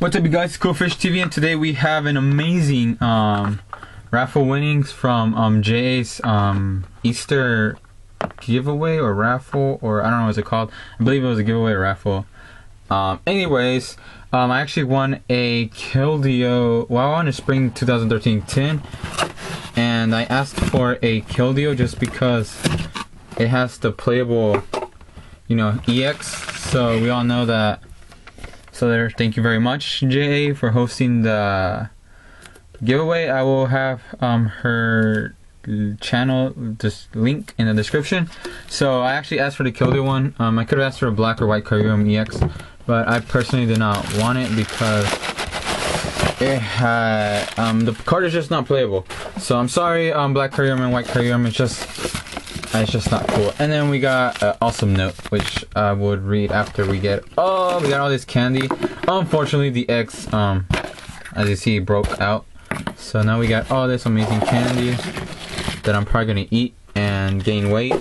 What's up, you guys? Cool Fish TV, and today we have an amazing um, raffle winnings from um, JA's um, Easter giveaway or raffle, or I don't know what's it called. I believe it was a giveaway or raffle. Um, anyways, um, I actually won a Keldeo. Well, I won a Spring 2013 tin, and I asked for a Keldeo just because it has the playable, you know, EX. So we all know that so there, thank you very much, Jay, for hosting the giveaway. I will have um, her channel just link in the description. So I actually asked for the Keldeo one. Um, I could have asked for a black or white Kyurem EX, but I personally did not want it because it had um, the card is just not playable. So I'm sorry, um, black Kyurem and white Kyurem. It's just it's just not cool. And then we got an awesome note, which I would read after we get. Oh, we got all this candy. Unfortunately, the X, um, as you see, broke out. So now we got all this amazing candy that I'm probably gonna eat and gain weight.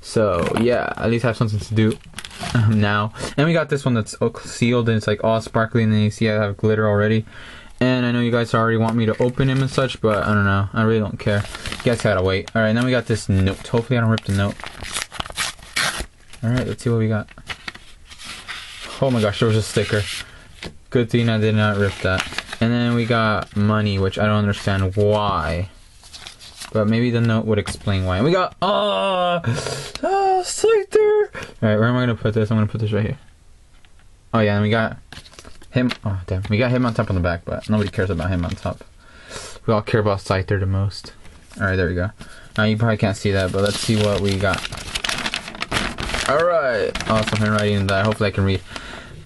So yeah, at least I have something to do now. And we got this one that's sealed and it's like all sparkly, and then you see I have glitter already. And I know you guys already want me to open him and such, but I don't know. I really don't care. You guys gotta wait. Alright, now we got this note. Hopefully I don't rip the note. Alright, let's see what we got. Oh my gosh, there was a sticker. Good thing I did not rip that. And then we got money, which I don't understand why. But maybe the note would explain why. And we got, uh, uh, oh, oh, Scyther. Alright, where am I gonna put this? I'm gonna put this right here. Oh yeah, and we got him, oh damn, we got him on top on the back, but nobody cares about him on top. We all care about Scyther the most. Alright, there we go. Now you probably can't see that, but let's see what we got. Alright, awesome handwriting that hopefully I can read.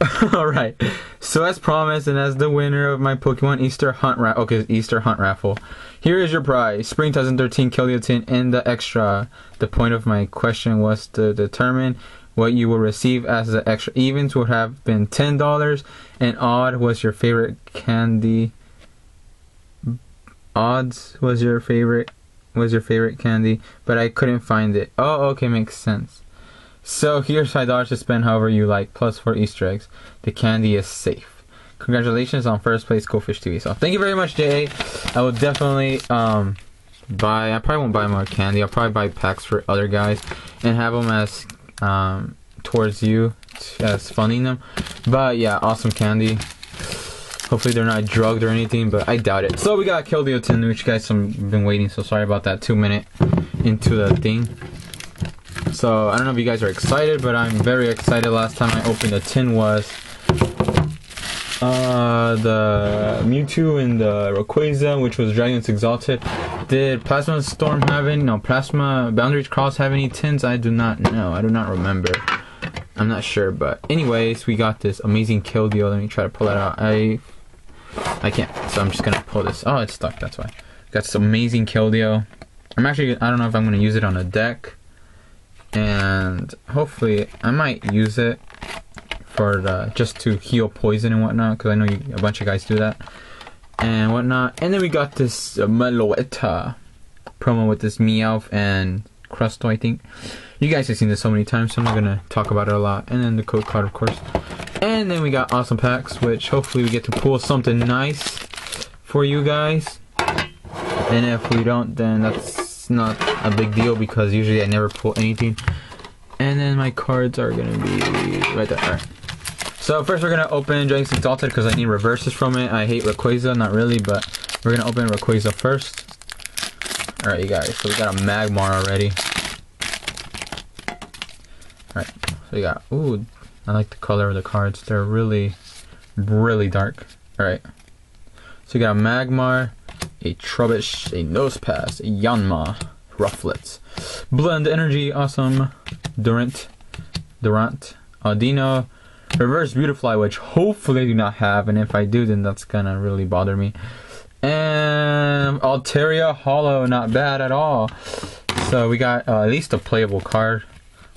Alright, so as promised and as the winner of my Pokemon Easter Hunt Raffle, okay, Easter Hunt Raffle, here is your prize, Spring 2013 Keldeo and the extra. The point of my question was to determine what you will receive as the extra. Evens would have been ten dollars, and odd was your favorite candy. Odds was your favorite was your favorite candy, but I couldn't find it. Oh, okay, makes sense. So here's five dollars to spend however you like, plus four Easter eggs. The candy is safe. Congratulations on first place, Cool Fish TV. So thank you very much, JA. I will definitely um buy. I probably won't buy more candy. I'll probably buy packs for other guys and have them as um, towards you as funding them. But yeah, awesome candy. Hopefully they're not drugged or anything, but I doubt it. So we got Keldeo tin, which guys have been waiting. So sorry about that. Two minute into the thing. So I don't know if you guys are excited, but I'm very excited. Last time I opened a tin was uh, the Mewtwo and the Rayquaza, which was Dragons Exalted. Did Plasma Storm have any? No, Plasma Boundaries Cross have any tins? I do not know. I do not remember. I'm not sure, but anyways, we got this amazing Keldeo. Let me try to pull that out. I I can't, so I'm just gonna pull this. Oh, it's stuck. That's why. Got this amazing Keldeo. I'm actually. I don't know if I'm gonna use it on a deck, and hopefully I might use it for the, just to heal poison and whatnot. Because I know you, a bunch of guys do that and whatnot. And then we got this uh, Meloetta promo with this Meowth and Crusto, I think. You guys have seen this so many times, so I'm not gonna talk about it a lot. And then the code card, of course. And then we got awesome packs, which hopefully we get to pull something nice for you guys. And if we don't, then that's not a big deal because usually I never pull anything. And then my cards are gonna be right there. So first we're gonna open Dragons Exalted because I need reverses from it. I hate Rayquaza, not really, but we're gonna open Rayquaza first. Alright you guys, so we got a Magmar already. Alright, so we got, ooh, I like the color of the cards. They're really, really dark. Alright. So we got a Magmar, a Trubbish, a Nosepass, a Yanma, Rufflet, Blend Energy, awesome, Durant, Durant, Audino, Reverse Beautifly, which hopefully I do not have, and if I do, then that's gonna really bother me. And Altaria Holo, not bad at all. So we got uh, at least a playable card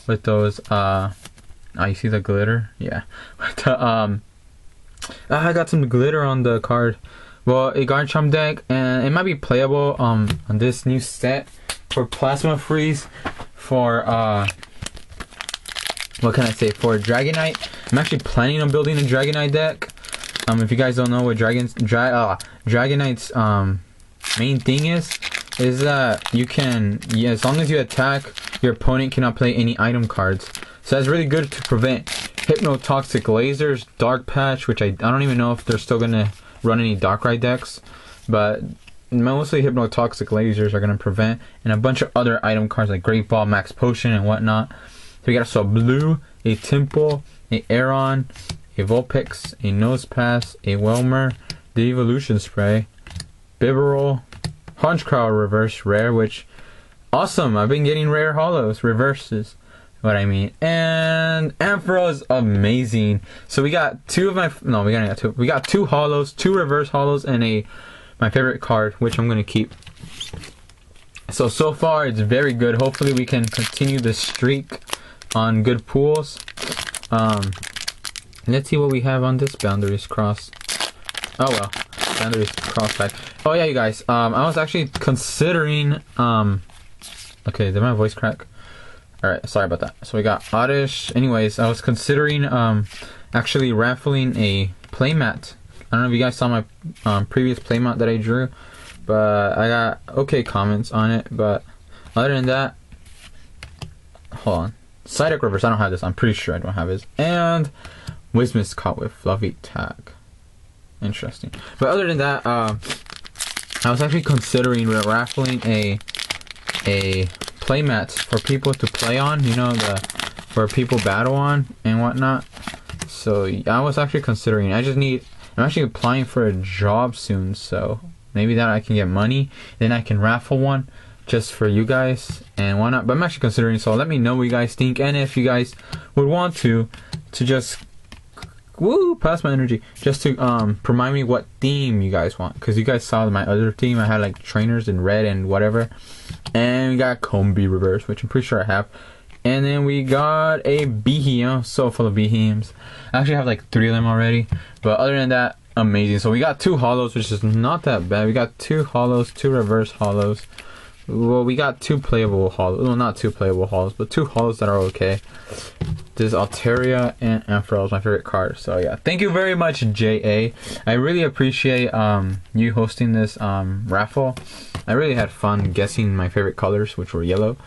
with those. Uh, oh, you see the glitter? Yeah. the, um, I got some glitter on the card. Well, a Garchomp deck, and it might be playable um on this new set for Plasma Freeze for uh what can I say for Dragonite. I'm actually planning on building a Dragonite deck. Um, if you guys don't know what Dragon's dra- uh, Dragonite's um main thing is, is that you can yeah, as long as you attack, your opponent cannot play any item cards. So that's really good to prevent hypnotoxic lasers, dark patch, which I, I don't even know if they're still gonna run any Darkrai decks, but mostly hypnotoxic lasers are gonna prevent, and a bunch of other item cards like Great Ball, Max Potion, and whatnot. So we got a Blue, a Temple, a Aron, a Vulpix, a Nosepass, a Wailmer, the Evolution Spray, Bibarel, Honchkrow Reverse Rare, which awesome. I've been getting rare holos, reverses. What I mean, and Ampharos is amazing. So we got two of my no, we got two. We got two holos, two reverse holos, and a my favorite card, which I'm gonna keep. So so far it's very good. Hopefully we can continue the streak on good pools. Um, let's see what we have on this boundaries cross. Oh well, boundaries cross back. Oh yeah, you guys. Um, I was actually considering. Um, okay, did my voice crack? All right, sorry about that. So we got Oddish. Anyways, I was considering um actually raffling a playmat. I don't know if you guys saw my um, previous playmat that I drew, but I got okay comments on it. But other than that, hold on. Psyduck Reverse, I don't have this. I'm pretty sure I don't have this. And Whismur's caught with Fluffy Tag. Interesting. But other than that, uh, I was actually considering raffling a a playmats for people to play on. You know, the for people battle on and whatnot. So I was actually considering. I just need. I'm actually applying for a job soon, so maybe that I can get money. Then I can raffle one just for you guys and why not. But I'm actually considering. So let me know what you guys think, and if you guys would want to, to just woo pass my energy just to um remind me what theme you guys want because you guys saw my other team i had like trainers in red and whatever and we got Combee reverse which i'm pretty sure i have and then we got a behem so full of behems i actually have like three of them already but other than that amazing so we got two holos which is not that bad we got two holos two reverse holos well, we got two playable holos. Well, not two playable holos, but two holos that are okay. This Altaria and Ampharos, my favorite card. So yeah, thank you very much, JA. I really appreciate um, you hosting this um, raffle. I really had fun guessing my favorite colors, which were yellow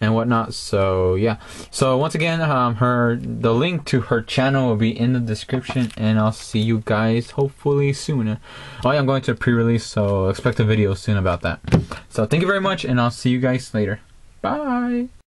and whatnot. So yeah. So once again, um, her the link to her channel will be in the description, and I'll see you guys hopefully soon. Oh, yeah, I'm going to pre-release, so expect a video soon about that. So thank you very much, and I'll see you guys later. Bye.